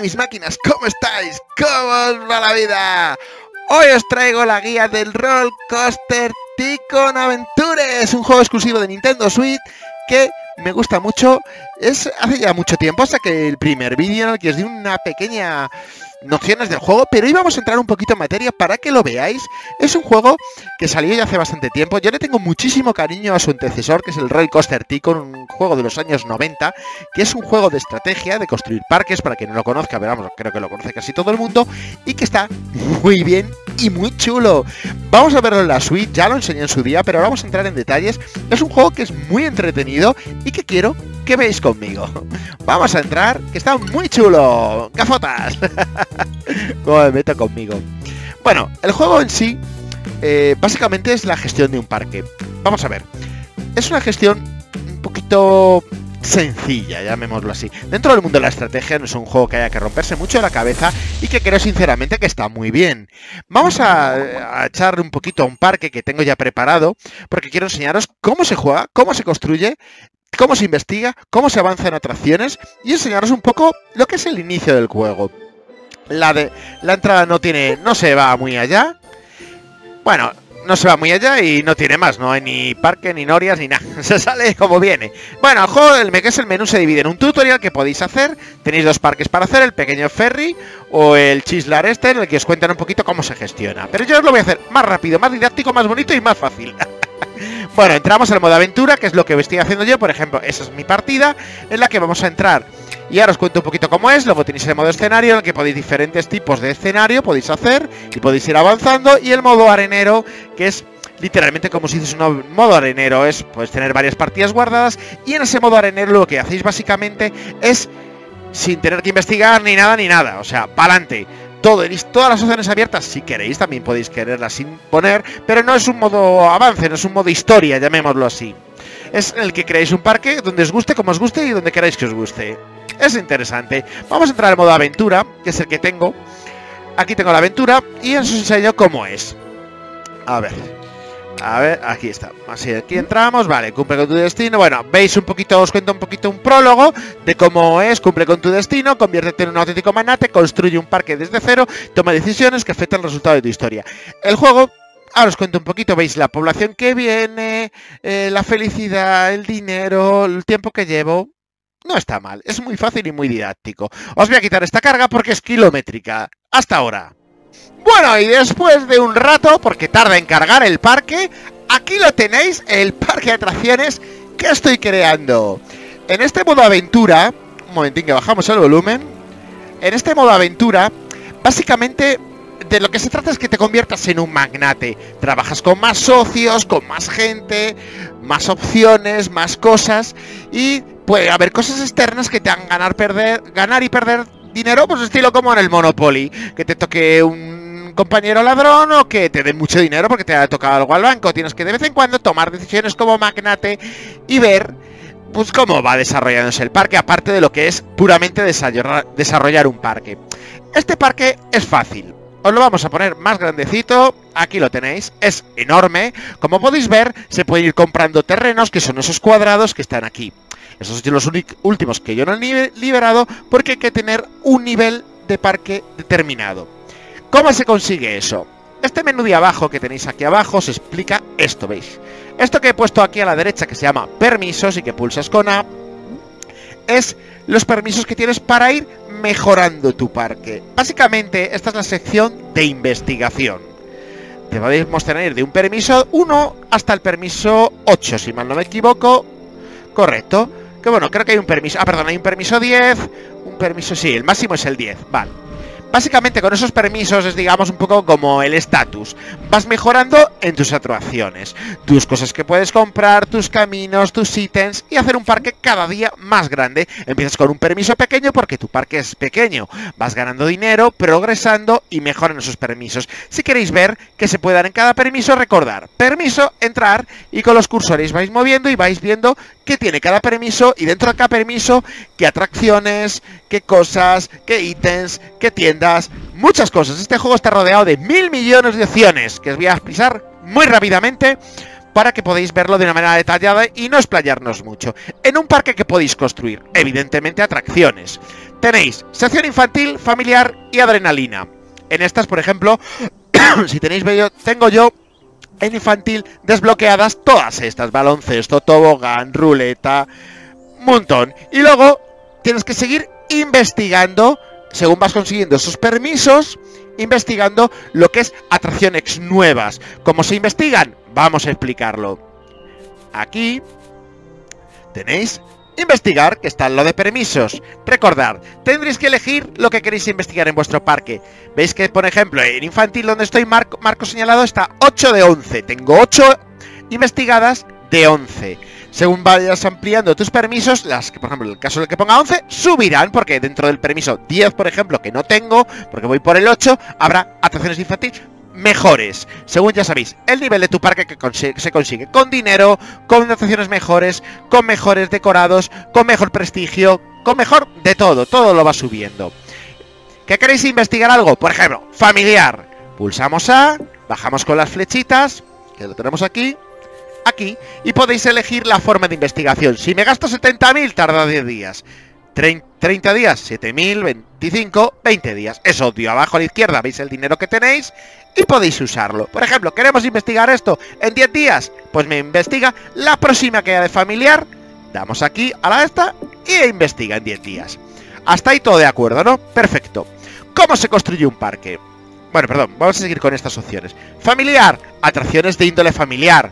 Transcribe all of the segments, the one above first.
mis máquinas? ¿Cómo estáis? ¿Cómo os va la vida? Hoy os traigo la guía del Roll Coaster Ticon Adventures, un juego exclusivo de Nintendo Switch que me gusta mucho. Es hace ya mucho tiempo, hasta que el primer vídeo en que os di una pequeña nociones del juego, pero hoy vamos a entrar un poquito en materia para que lo veáis. Es un juego que salió ya hace bastante tiempo. Yo le tengo muchísimo cariño a su antecesor, que es el Roller Coaster Tycoon, un juego de los años 90, que es un juego de estrategia, de construir parques, para quien no lo conozca, pero vamos, creo que lo conoce casi todo el mundo, y que está muy bien y muy chulo. Vamos a verlo en la suite, ya lo enseñé en su día, pero ahora vamos a entrar en detalles. Es un juego que es muy entretenido y que quiero que veáis conmigo. Vamos a entrar, que está muy chulo. ¡Gafotas! Como me meto conmigo. Bueno, el juego en sí, eh, básicamente es la gestión de un parque. Vamos a ver. Es una gestión un poquito sencilla, llamémoslo así. Dentro del mundo de la estrategia no es un juego que haya que romperse mucho la cabeza y que creo sinceramente que está muy bien. Vamos a, a, echarle un poquito a un parque que tengo ya preparado porque quiero enseñaros cómo se juega, cómo se construye cómo se investiga, cómo se avanza en atracciones y enseñaros un poco lo que es el inicio del juego. La de la entrada no tiene, no se va muy allá. Bueno, no se va muy allá y no tiene más, no hay ni parque, ni norias, ni nada. Se sale como viene. Bueno, el juego que es el menú se divide en un tutorial que podéis hacer. Tenéis dos parques para hacer, el pequeño ferry o el chislar este, en el que os cuentan un poquito cómo se gestiona. Pero yo os lo voy a hacer más rápido, más didáctico, más bonito y más fácil. Bueno, entramos al modo aventura, que es lo que estoy haciendo yo. Por ejemplo, esa es mi partida en la que vamos a entrar. Y ahora os cuento un poquito cómo es. Luego tenéis el modo escenario en el que podéis diferentes tipos de escenario, podéis hacer y podéis ir avanzando. Y el modo arenero, que es literalmente como si dices un modo arenero. Es pues tener varias partidas guardadas. Y en ese modo arenero lo que hacéis básicamente es sin tener que investigar ni nada ni nada. O sea, pa'lante todo, todas las opciones abiertas si queréis, también podéis quererlas sin poner, pero no es un modo avance, no es un modo historia, llamémoslo así. Es el que creéis un parque donde os guste, como os guste y donde queráis que os guste. Es interesante. Vamos a entrar al modo aventura, que es el que tengo. Aquí tengo la aventura y os enseño cómo es. A ver. A ver, aquí está. Así, aquí entramos. Vale, cumple con tu destino. Bueno, veis un poquito, os cuento un poquito un prólogo de cómo es, cumple con tu destino, conviértete en un auténtico manate, construye un parque desde cero, toma decisiones que afectan el resultado de tu historia. El juego Ahora os cuento un poquito, veis la población que viene, eh, la felicidad, el dinero, el tiempo que llevo. No está mal, es muy fácil y muy didáctico. Os voy a quitar esta carga porque es kilométrica. Hasta ahora. Bueno, y después de un rato, porque tarda en cargar el parque, aquí lo tenéis, el parque de atracciones que estoy creando. En este modo aventura, un momentín que bajamos el volumen, en este modo aventura, básicamente de lo que se trata es que te conviertas en un magnate. Trabajas con más socios, con más gente, más opciones, más cosas y puede haber cosas externas que te hagan ganar, perder, ganar y perder dinero, pues estilo como en el Monopoly, que te toque un compañero ladrón o que te den mucho dinero porque te ha tocado algo al banco. Tienes que de vez en cuando tomar decisiones como magnate y ver pues cómo va desarrollándose el parque, aparte de lo que es puramente desarrollar un parque. Este parque es fácil. Os lo vamos a poner más grandecito, aquí lo tenéis, es enorme. Como podéis ver, se pueden ir comprando terrenos, que son esos cuadrados que están aquí. Esos son los últimos que yo no he liberado, porque hay que tener un nivel de parque determinado. ¿Cómo se consigue eso? Este menú de abajo que tenéis aquí abajo os explica esto, ¿veis? Esto que he puesto aquí a la derecha que se llama permisos y que pulsas con A es los permisos que tienes para ir mejorando tu parque. Básicamente esta es la sección de investigación. Te podemos tener de un permiso 1 hasta el permiso 8, si mal no me equivoco. Correcto. Que bueno, creo que hay un permiso... Ah, perdón, hay un permiso 10, un permiso... Sí, el máximo es el 10, vale. Básicamente con esos permisos es digamos un poco como el estatus. Vas mejorando en tus atracciones, tus cosas que puedes comprar, tus caminos, tus ítems y hacer un parque cada día más grande. Empiezas con un permiso pequeño porque tu parque es pequeño. Vas ganando dinero, progresando y mejoran esos permisos. Si queréis ver qué se puede dar en cada permiso, recordar, permiso, entrar y con los cursores vais moviendo y vais viendo qué tiene cada permiso y dentro de cada permiso qué atracciones, qué cosas, qué ítems, qué tiendas, muchas cosas. Este juego está rodeado de mil millones de opciones que os voy a explicar muy rápidamente para que podáis verlo de una manera detallada y no explayarnos mucho. En un parque que podéis construir, evidentemente atracciones. tenéis sección infantil, familiar y adrenalina. En estas, por ejemplo, si tenéis tengo yo en infantil desbloqueadas todas estas, baloncesto, tobogán, ruleta, montón. Y luego tienes que seguir investigando, según vas consiguiendo esos permisos, investigando lo que es atracciones nuevas. ¿Cómo se investigan? Vamos a explicarlo. Aquí tenéis investigar, que está en lo de permisos. Recordad, tendréis que elegir lo que queréis investigar en vuestro parque. Veis que, por ejemplo, en infantil donde estoy marco, marco señalado está 8 de 11. Tengo 8 investigadas de 11 según vayas ampliando tus permisos, las que, por ejemplo, en el caso del que ponga 11, subirán, porque dentro del permiso 10, por ejemplo, que no tengo, porque voy por el 8, habrá atracciones infantiles mejores. Según ya sabéis, el nivel de tu parque que se consigue con dinero, con atracciones mejores, con mejores decorados, con mejor prestigio, con mejor de todo, todo lo va subiendo. ¿Qué queréis investigar algo? Por ejemplo, familiar. Pulsamos A, bajamos con las flechitas, que lo tenemos aquí, aquí y podéis elegir la forma de investigación. Si me gasto 70.000, tarda 10 días. 30 días, 7.000, 25, 20 días. Es obvio, abajo a la izquierda veis el dinero que tenéis y podéis usarlo. Por ejemplo, queremos investigar esto en 10 días, pues me investiga la próxima que haya de familiar. Damos aquí a la esta y investiga en 10 días. Hasta ahí todo de acuerdo, ¿no? Perfecto. ¿Cómo se construye un parque? Bueno, perdón, vamos a seguir con estas opciones. Familiar, atracciones de índole familiar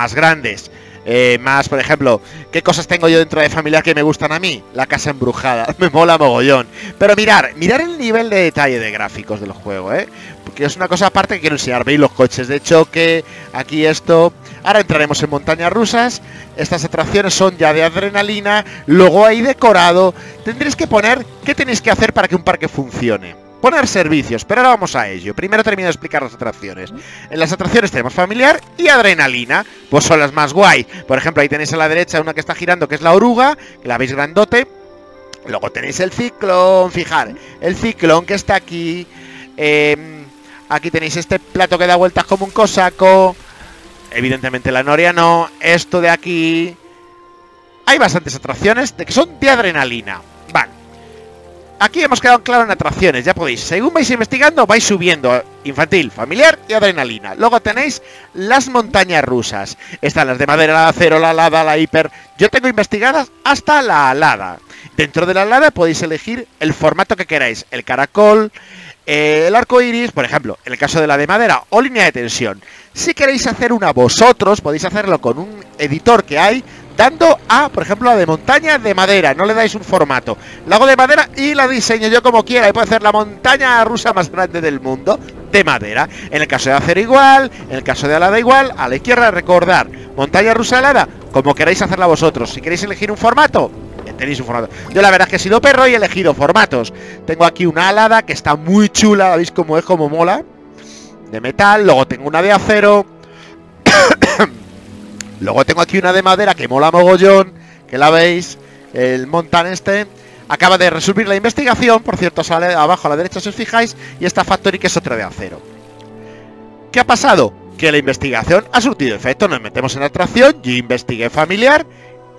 más grandes. Eh, más, por ejemplo, ¿qué cosas tengo yo dentro de familia que me gustan a mí? La casa embrujada, me mola mogollón. Pero mirar, mirar el nivel de detalle de gráficos del juego, ¿eh? Porque es una cosa aparte que quiero enseñar. Veis los coches de choque, aquí esto. Ahora entraremos en montañas rusas. Estas atracciones son ya de adrenalina. Luego hay decorado. Tendréis que poner qué tenéis que hacer para que un parque funcione. Poner servicios, pero ahora vamos a ello. Primero termino de explicar las atracciones. En las atracciones tenemos familiar y adrenalina, pues son las más guay. Por ejemplo, ahí tenéis a la derecha una que está girando, que es la oruga, que la veis grandote. Luego tenéis el ciclón, fijar, el ciclón que está aquí. Em, aquí tenéis este plato que da vueltas como un cosaco. Evidentemente la noria no. Esto de aquí. Hay bastantes atracciones de que son de adrenalina. Aquí hemos quedado claro en atracciones, ya podéis. Según vais investigando, vais subiendo infantil, familiar y adrenalina. Luego tenéis las montañas rusas. Están las de madera, la acero, la alada, la hiper. Yo tengo investigadas hasta la alada. Dentro de la alada podéis elegir el formato que queráis. El caracol, eh, el arco iris, por ejemplo, en el caso de la de madera, o línea de tensión. Si queréis hacer una vosotros, podéis hacerlo con un editor que hay dando a, por ejemplo, la de montaña de madera. No le dais un formato. La hago de madera y la diseño yo como quiera. Y puedo hacer la montaña rusa más grande del mundo de madera. En el caso de hacer igual, en el caso de alada igual, a la izquierda recordar. Montaña rusa alada, como queráis hacerla vosotros. Si queréis elegir un formato, tenéis un formato. Yo la verdad es que he sido perro y he elegido formatos. Tengo aquí una alada que está muy chula, ¿veis cómo es? Como mola. De metal, luego tengo una de acero. Luego tengo aquí una de madera que mola mogollón, que la veis, el montan este. Acaba de resolver la investigación, por cierto sale abajo a la derecha si os fijáis, y esta Factory que es otra de acero. ¿Qué ha pasado? Que la investigación ha surtido efecto, nos metemos en atracción, yo investigué familiar,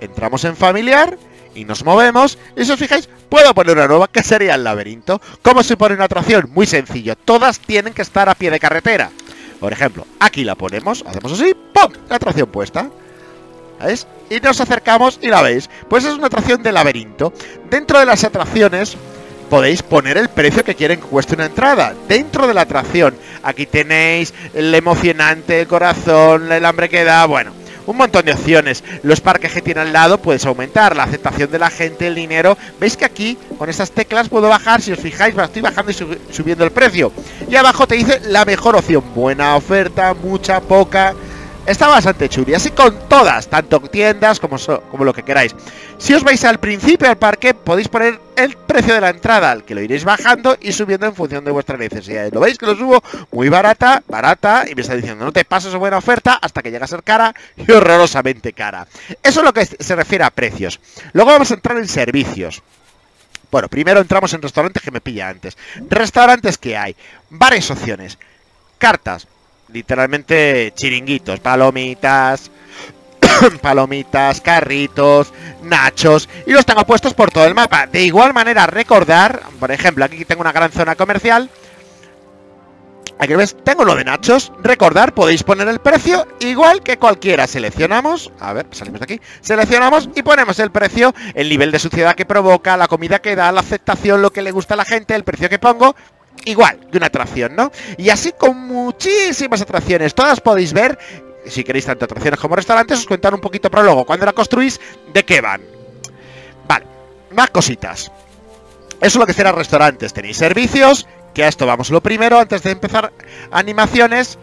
entramos en familiar y nos movemos, y si os fijáis, puedo poner una nueva que sería el laberinto. ¿Cómo se pone una atracción? Muy sencillo, todas tienen que estar a pie de carretera. Por ejemplo, aquí la ponemos, hacemos así, ¡pum! La atracción puesta. ¿Veis? Y nos acercamos y la veis. Pues es una atracción de laberinto. Dentro de las atracciones podéis poner el precio que quieren que cueste una entrada. Dentro de la atracción. Aquí tenéis el emocionante, el corazón, el hambre que da, bueno un montón de opciones. Los parques que tiene al lado puedes aumentar, la aceptación de la gente, el dinero. Veis que aquí con estas teclas puedo bajar, si os fijáis, estoy bajando y subiendo el precio. Y abajo te dice la mejor opción, buena oferta, mucha, poca. Está bastante chuli, así con todas, tanto tiendas como, como lo que queráis. Si os vais al principio al parque, podéis poner el precio de la entrada, al que lo iréis bajando y subiendo en función de vuestras necesidades. ¿Lo veis que lo subo muy barata, barata, y me está diciendo, no te pases buena oferta hasta que llega a ser cara y horrorosamente cara. Eso es lo que se refiere a precios. Luego vamos a entrar en servicios. Bueno, primero entramos en restaurantes que me pilla antes. Restaurantes que hay, varias opciones. Cartas, literalmente chiringuitos, palomitas, palomitas, carritos, nachos y los tengo puestos por todo el mapa. De igual manera, recordar, por ejemplo, aquí tengo una gran zona comercial. Aquí ves, tengo lo de nachos. Recordar, podéis poner el precio igual que cualquiera. Seleccionamos, a ver, salimos de aquí. Seleccionamos y ponemos el precio, el nivel de suciedad que provoca, la comida que da, la aceptación, lo que le gusta a la gente, el precio que pongo. Igual de una atracción, ¿no? Y así con muchísimas atracciones. Todas podéis ver si queréis tanto atracciones como restaurantes, os cuentan un poquito prólogo. Cuando la construís, ¿de qué van? Vale, más cositas. Eso es lo que será restaurantes. Tenéis servicios, que a esto vamos lo primero, antes de empezar animaciones.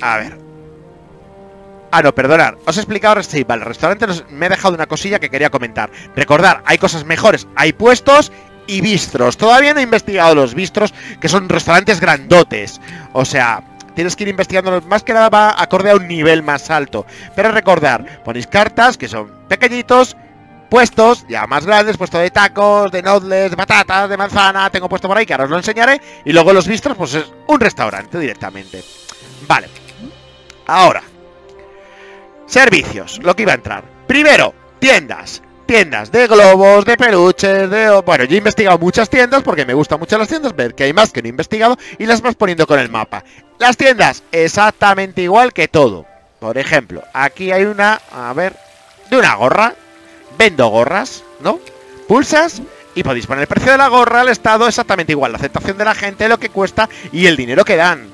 A ver. Ah, no, perdonad. Os he explicado, sí, vale, restaurantes me he dejado una cosilla que quería comentar. Recordar, hay cosas mejores, hay puestos y bistros. Todavía no he investigado los bistros, que son restaurantes grandotes. O sea, tienes que ir investigando más que nada va acorde a un nivel más alto. Pero recordar, ponéis cartas que son pequeñitos, puestos ya más grandes, puesto de tacos, de noodles, de patatas, de manzana, tengo puesto por ahí que ahora os lo enseñaré. Y luego los vistos, pues es un restaurante directamente. Vale. Ahora. Servicios, lo que iba a entrar. Primero, tiendas tiendas de globos, de peluches, de... Bueno, yo he investigado muchas tiendas porque me gustan mucho las tiendas, ver que hay más que no he investigado y las vas poniendo con el mapa. Las tiendas, exactamente igual que todo. Por ejemplo, aquí hay una, a ver, de una gorra. Vendo gorras, ¿no? Pulsas y podéis poner el precio de la gorra, al estado exactamente igual, la aceptación de la gente, lo que cuesta y el dinero que dan.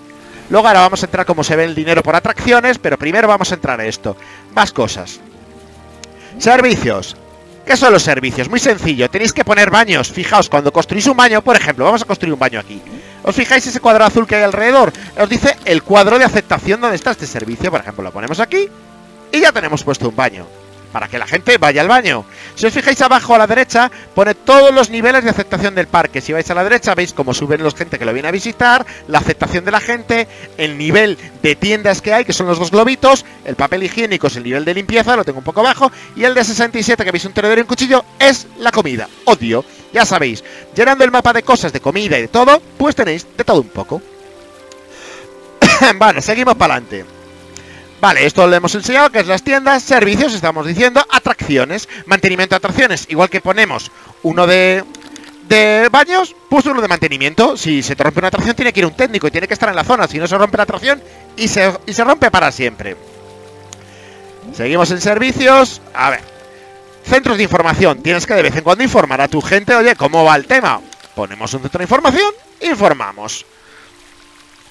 Luego ahora vamos a entrar como se ve el dinero por atracciones, pero primero vamos a entrar a esto. Más cosas. Servicios. ¿Qué son los servicios? Muy sencillo, tenéis que poner baños. Fijaos, cuando construís un baño, por ejemplo, vamos a construir un baño aquí. ¿Os fijáis ese cuadro azul que hay alrededor? Os dice el cuadro de aceptación donde está este servicio. Por ejemplo, lo ponemos aquí y ya tenemos puesto un baño para que la gente vaya al baño. Si os fijáis abajo a la derecha, pone todos los niveles de aceptación del parque. Si vais a la derecha, veis cómo suben los gente que lo viene a visitar, la aceptación de la gente, el nivel de tiendas que hay, que son los dos globitos, el papel higiénico es el nivel de limpieza, lo tengo un poco bajo, y el de 67, que veis un tenedor y un cuchillo, es la comida. Odio, ya sabéis, llenando el mapa de cosas, de comida y de todo, pues tenéis de todo un poco. vale, seguimos para adelante. Vale, esto lo hemos enseñado, que es las tiendas, servicios, estamos diciendo, atracciones, mantenimiento de atracciones. Igual que ponemos uno de, de baños, pues uno de mantenimiento. Si se te rompe una atracción, tiene que ir un técnico y tiene que estar en la zona. Si no, se rompe la atracción y se, y se rompe para siempre. Seguimos en servicios. A ver. Centros de información. Tienes que de vez en cuando informar a tu gente, oye, ¿cómo va el tema? Ponemos un centro de información, informamos.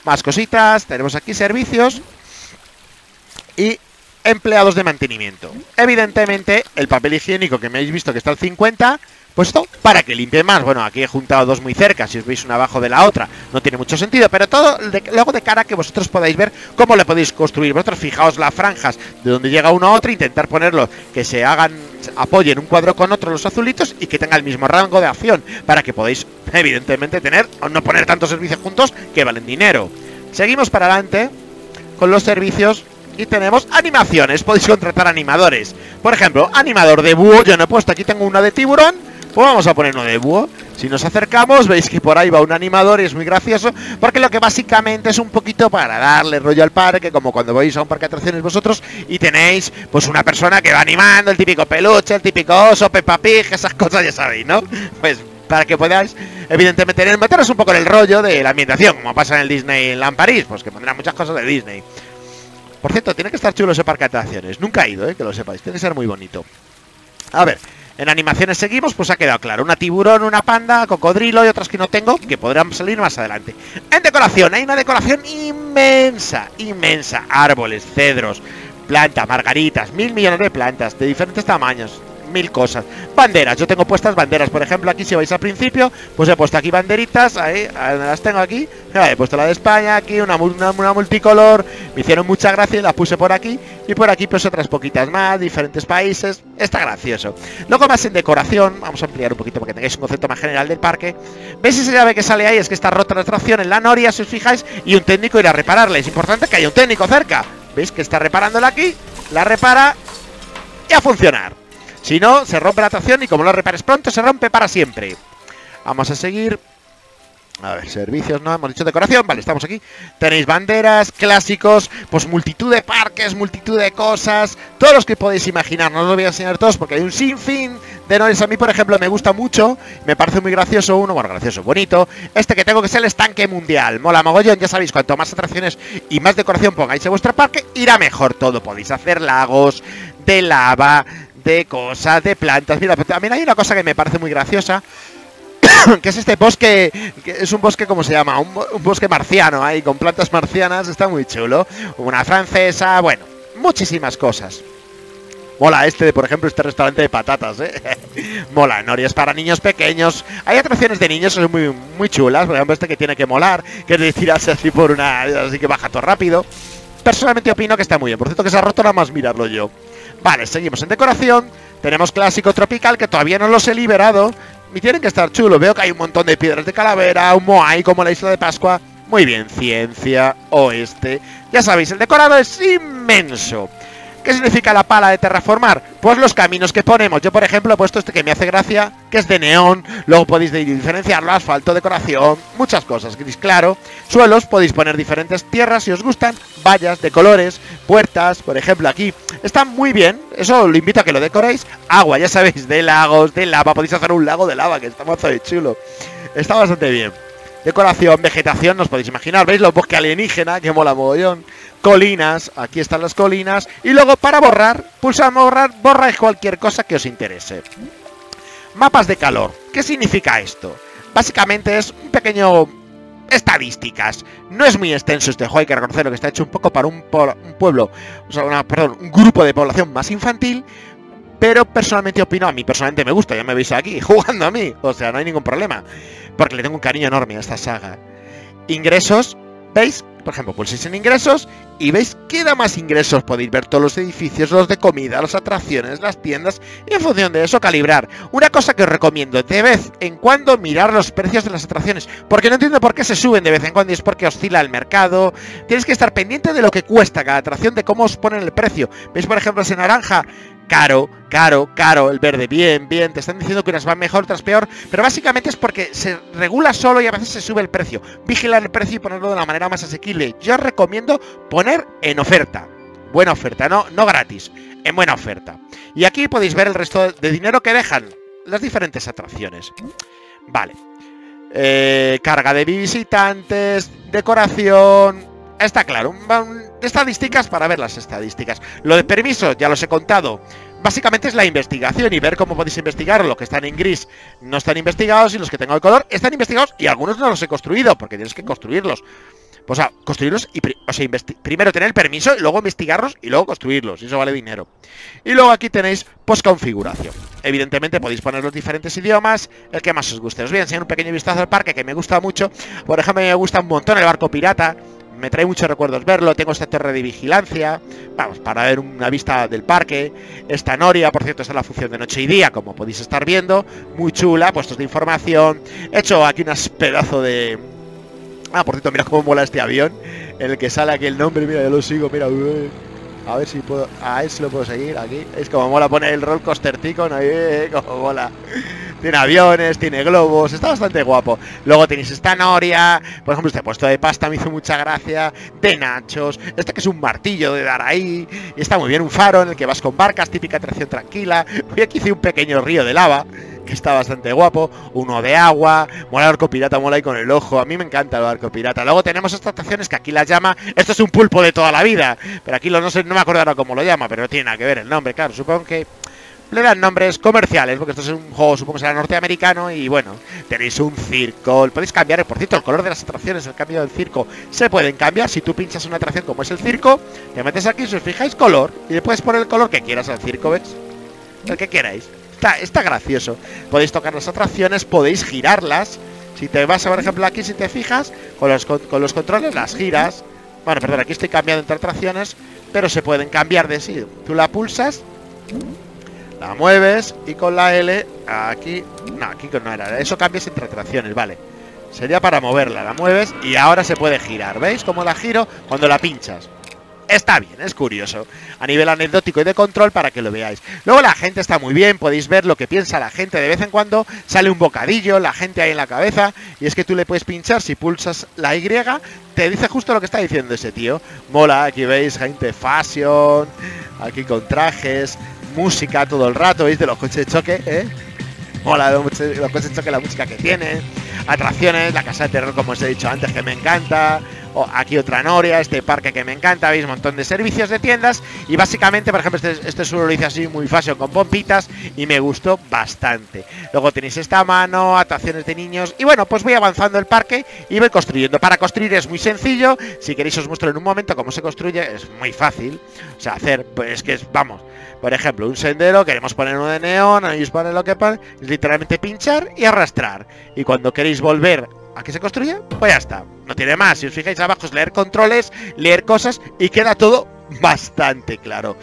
Más cositas, tenemos aquí servicios y empleados de mantenimiento. Evidentemente, el papel higiénico que me habéis visto que está al 50, puesto para que limpie más. Bueno, aquí he juntado dos muy cerca, si os veis una abajo de la otra, no tiene mucho sentido, pero todo luego de cara a que vosotros podáis ver cómo le podéis construir. Vosotros fijaos las franjas de donde llega uno a otro, intentar ponerlo, que se hagan, apoyen un cuadro con otro los azulitos y que tenga el mismo rango de acción, para que podáis, evidentemente, tener, o no poner tantos servicios juntos que valen dinero. Seguimos para adelante con los servicios y tenemos animaciones, podéis contratar animadores. Por ejemplo, animador de búho, yo no he puesto, aquí tengo una de tiburón, pues vamos a poner uno de búho. Si nos acercamos, veis que por ahí va un animador y es muy gracioso, porque lo que básicamente es un poquito para darle rollo al parque, como cuando vais a un parque de atracciones vosotros y tenéis pues una persona que va animando, el típico peluche, el típico oso, Peppa esas cosas ya sabéis, ¿no? Pues para que podáis, evidentemente, meteros un poco en el rollo de la ambientación, como pasa en el Disneyland París, pues que pondrán muchas cosas de Disney. Por cierto, tiene que estar chulo ese parque de atracciones. Nunca he ido, eh, que lo sepáis. Tiene que ser muy bonito. A ver, en animaciones seguimos, pues ha quedado claro. Una tiburón, una panda, cocodrilo y otras que no tengo, que podrán salir más adelante. En decoración, hay una decoración inmensa, inmensa. Árboles, cedros, plantas, margaritas, mil millones de plantas de diferentes tamaños mil cosas. Banderas, yo tengo puestas banderas, por ejemplo, aquí si vais al principio, pues he puesto aquí banderitas, ahí, las tengo aquí, he puesto la de España, aquí una, una, multicolor, me hicieron mucha gracia y las puse por aquí, y por aquí pues otras poquitas más, diferentes países, está gracioso. Luego más en decoración, vamos a ampliar un poquito para que tengáis un concepto más general del parque, ¿veis esa llave que sale ahí? Es que está rota la atracción en la noria, si os fijáis, y un técnico irá a repararla, es importante que haya un técnico cerca, ¿veis que está reparándola aquí? La repara y a funcionar. Si no, se rompe la atracción y como lo repares pronto, se rompe para siempre. Vamos a seguir. A ver, servicios, ¿no? Hemos dicho decoración, vale, estamos aquí. Tenéis banderas, clásicos, pues multitud de parques, multitud de cosas, todos los que podéis imaginar. No os lo voy a enseñar todos porque hay un sinfín de nois. A mí, por ejemplo, me gusta mucho, me parece muy gracioso uno, bueno, gracioso, bonito. Este que tengo que es el estanque mundial. Mola mogollón, ya sabéis, cuanto más atracciones y más decoración pongáis en vuestro parque, irá mejor todo. Podéis hacer lagos de lava, de cosas, de plantas. Mira, también hay una cosa que me parece muy graciosa que es este bosque, que es un bosque, ¿cómo se llama? Un, bosque marciano ahí, con plantas marcianas, está muy chulo. Una francesa, bueno, muchísimas cosas. Mola este, por ejemplo, este restaurante de patatas, ¿eh? Mola, Norias para niños pequeños. Hay atracciones de niños son muy, muy chulas. Por ejemplo, este que tiene que molar, que es de tirarse así por una... Así que baja todo rápido. Personalmente opino que está muy bien. Por cierto, que se ha roto nada más mirarlo yo. Vale, seguimos en decoración. Tenemos clásico tropical, que todavía no los he liberado. Y tienen que estar chulos. Veo que hay un montón de piedras de calavera, un moai como la isla de Pascua. Muy bien, ciencia, oeste. Ya sabéis, el decorado es inmenso. ¿Qué significa la pala de terraformar? Pues los caminos que ponemos. Yo, por ejemplo, he puesto este que me hace gracia, que es de neón. Luego podéis diferenciarlo, asfalto, decoración, muchas cosas. Gris claro. Suelos, podéis poner diferentes tierras si os gustan. Vallas de colores, puertas, por ejemplo, aquí. Está muy bien. Eso lo invito a que lo decoréis. Agua, ya sabéis, de lagos, de lava. Podéis hacer un lago de lava, que está mazo de chulo. Está bastante bien. Decoración, vegetación, nos podéis imaginar. ¿Veis los bosques alienígena? Que mola mogollón colinas, aquí están las colinas, y luego para borrar, pulsamos borrar, borráis cualquier cosa que os interese. Mapas de calor, ¿qué significa esto? Básicamente es un pequeño estadísticas. No es muy extenso este juego, hay que reconocerlo que está hecho un poco para un, pueblo, o sea, perdón, un grupo de población más infantil, pero personalmente opino, a mí personalmente me gusta, ya me veis aquí, jugando a mí, o sea, no hay ningún problema, porque le tengo un cariño enorme a esta saga. Ingresos, ¿veis? por ejemplo, pulséis en ingresos y veis que da más ingresos. Podéis ver todos los edificios, los de comida, las atracciones, las tiendas y en función de eso calibrar. Una cosa que os recomiendo, de vez en cuando mirar los precios de las atracciones, porque no entiendo por qué se suben de vez en cuando y es porque oscila el mercado. Tienes que estar pendiente de lo que cuesta cada atracción, de cómo os ponen el precio. ¿Veis, por ejemplo, ese naranja? Caro, caro, caro, el verde bien, bien, te están diciendo que unas van mejor, otras peor, pero básicamente es porque se regula solo y a veces se sube el precio. Vigilar el precio y ponerlo de la manera más asequible. Yo recomiendo poner en oferta. Buena oferta, no, no gratis, en buena oferta. Y aquí podéis ver el resto de dinero que dejan las diferentes atracciones. Vale. Eh, carga de visitantes, decoración, está claro, estadísticas para ver las estadísticas. Lo de permisos, ya los he contado. Básicamente es la investigación y ver cómo podéis investigar. Los que están en gris no están investigados y los que tengo el color están investigados y algunos no los he construido porque tienes que construirlos. Pues a construirlos y o sea, primero tener el permiso y luego investigarlos y luego construirlos. Y eso vale dinero. Y luego aquí tenéis pues configuración. Evidentemente podéis poner los diferentes idiomas, el que más os guste. Os voy a enseñar un pequeño vistazo al parque que me gusta mucho. Por ejemplo, me gusta un montón el barco pirata me trae muchos recuerdos verlo. Tengo esta torre de vigilancia, vamos, para ver una vista del parque. Esta noria, por cierto, está la función de noche y día, como podéis estar viendo. Muy chula, puestos de información. He hecho aquí un pedazo de... Ah, por cierto, mira cómo mola este avión. En el que sale aquí el nombre, mira, yo lo sigo, mira. A ver si puedo... A ver si lo puedo seguir aquí. Es como mola poner el roll coaster tico, ¿no? Eh, como mola tiene aviones, tiene globos, está bastante guapo. Luego tenéis esta noria, por ejemplo, este puesto de pasta me hizo mucha gracia, de nachos, este que es un martillo de dar ahí, y está muy bien, un faro en el que vas con barcas, típica atracción tranquila. Hoy aquí hice un pequeño río de lava, que está bastante guapo, uno de agua, mola el arco pirata, mola ahí con el ojo, a mí me encanta el arco pirata. Luego tenemos estas atracciones que aquí las llama, esto es un pulpo de toda la vida, pero aquí lo, no sé, no me acuerdo cómo lo llama, pero tiene nada que ver el nombre, claro, supongo que le dan nombres comerciales, porque esto es un juego, supongo que será norteamericano, y bueno, tenéis un circo, podéis cambiar, por cierto, el color de las atracciones, el cambio del circo, se pueden cambiar, si tú pinchas una atracción como es el circo, te metes aquí, si os fijáis, color, y le puedes poner el color que quieras al circo, ¿ves? El que queráis. Está, está gracioso. Podéis tocar las atracciones, podéis girarlas, si te vas, por ejemplo, aquí, si te fijas, con los, con los controles las giras, bueno, perdón, aquí estoy cambiando entre atracciones, pero se pueden cambiar de sí. Tú la pulsas la mueves y con la L aquí... No, aquí no era. Eso cambias entre atracciones, vale. Sería para moverla. La mueves y ahora se puede girar. ¿Veis cómo la giro? Cuando la pinchas. Está bien, es curioso. A nivel anecdótico y de control para que lo veáis. Luego la gente está muy bien, podéis ver lo que piensa la gente. De vez en cuando sale un bocadillo, la gente ahí en la cabeza. Y es que tú le puedes pinchar, si pulsas la Y, te dice justo lo que está diciendo ese tío. Mola, aquí veis gente fashion, aquí con trajes, música todo el rato, ¿veis? De los coches de choque, ¿eh? Mola los coches de choque, la música que tiene. Atracciones, la casa de terror, como os he dicho antes, que me encanta aquí otra Noria, este parque que me encanta, veis un montón de servicios de tiendas y básicamente, por ejemplo, este, este solo lo hice así muy fashion con pompitas y me gustó bastante. Luego tenéis esta mano, atracciones de niños y bueno, pues voy avanzando el parque y voy construyendo. Para construir es muy sencillo, si queréis os muestro en un momento cómo se construye, es muy fácil. O sea, hacer, pues que es, vamos, por ejemplo, un sendero, queremos poner uno de neón, ahí os pone lo que pone, es literalmente pinchar y arrastrar. Y cuando queréis volver a que se construya, pues ya está. No tiene más. Si os fijáis abajo es leer controles, leer cosas y queda todo bastante claro.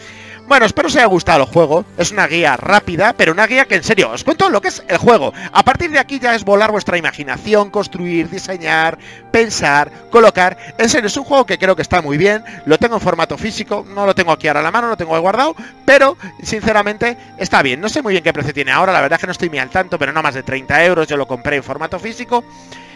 Bueno, espero os haya gustado el juego. Es una guía rápida, pero una guía que en serio os cuento lo que es el juego. A partir de aquí ya es volar vuestra imaginación, construir, diseñar, pensar, colocar. En serio, es un juego que creo que está muy bien. Lo tengo en formato físico, no lo tengo aquí ahora a la mano, lo tengo guardado, pero sinceramente está bien. No sé muy bien qué precio tiene ahora, la verdad que no estoy muy al tanto, pero no más de 30 euros. Yo lo compré en formato físico.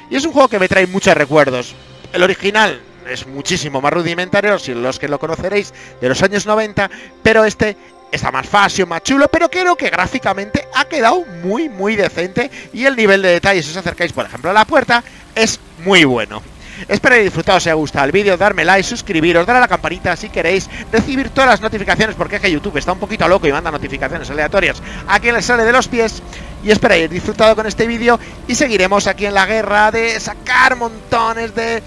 Y es un juego que me trae muchos recuerdos. El original es muchísimo más rudimentario, si los que lo conoceréis, de los años 90, pero este está más fácil, más chulo, pero creo que gráficamente ha quedado muy, muy decente y el nivel de detalle, si os acercáis, por ejemplo, a la puerta, es muy bueno. Espero que disfrutado, os haya gustado el vídeo, darme like, suscribiros, dar a la campanita si queréis, recibir todas las notificaciones, porque es que YouTube está un poquito loco y manda notificaciones aleatorias a quien le sale de los pies. Y espero haber disfrutado con este vídeo y seguiremos aquí en la guerra de sacar montones de...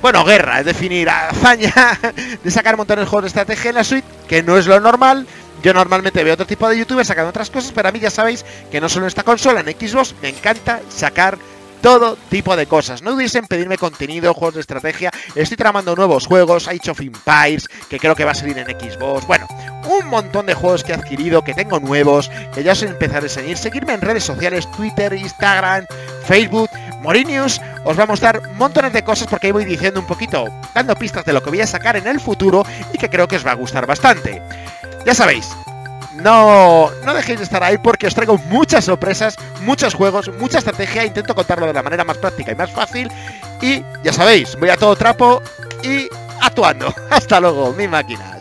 Bueno, guerra, es definir hazaña de sacar montones de juegos de estrategia en la suite, que no es lo normal. Yo normalmente veo otro tipo de youtubers sacando otras cosas, pero a mí ya sabéis que no solo en esta consola, en Xbox, me encanta sacar todo tipo de cosas. No dudéis en pedirme contenido, juegos de estrategia. Estoy tramando nuevos juegos, Age of Empires, que creo que va a salir en Xbox. Bueno, un montón de juegos que he adquirido, que tengo nuevos, que ya os empezaré a seguir. Seguirme en redes sociales, Twitter, Instagram, Facebook. Morinius os va a mostrar montones de cosas porque ahí voy diciendo un poquito, dando pistas de lo que voy a sacar en el futuro y que creo que os va a gustar bastante. Ya sabéis, no, no dejéis de estar ahí porque os traigo muchas sorpresas, muchos juegos, mucha estrategia. Intento contarlo de la manera más práctica y más fácil. Y ya sabéis, voy a todo trapo y actuando. Hasta luego, mi máquina.